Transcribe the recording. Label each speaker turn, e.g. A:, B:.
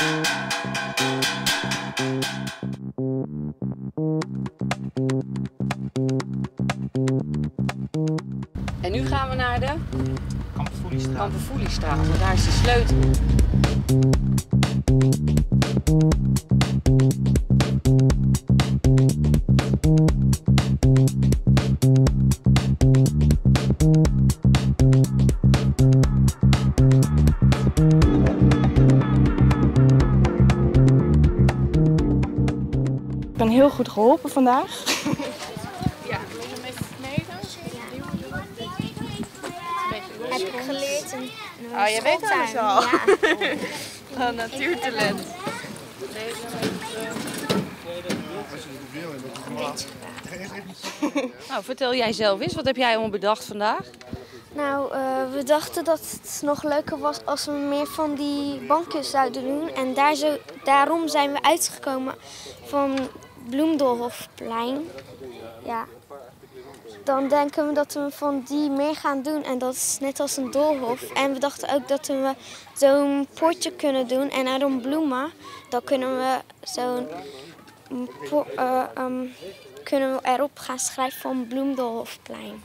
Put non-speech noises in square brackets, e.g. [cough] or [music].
A: En nu gaan we naar de. Kamperfoeliestraat, want daar is de sleutel.
B: Ben heel goed geholpen vandaag.
C: Heb ik geleerd. En,
B: Oh, jij weet alles al.
C: Ja. [laughs]
B: Oh, natuurtalent.
A: Nou, vertel jij zelf eens, wat heb jij allemaal bedacht vandaag?
C: Nou, eh, we dachten dat het nog leuker was als we meer van die bankjes zouden doen. En daar zo, daarom zijn we uitgekomen van Bloemdolhofplein. Ja. Dan denken we dat we van die meer gaan doen. En dat is net als een doolhof. En we dachten ook dat we zo'n potje kunnen doen. En daarom bloemen. Dan kunnen we zo'n eh, ehm, kunnen erop gaan schrijven van Bloemdolhofplein.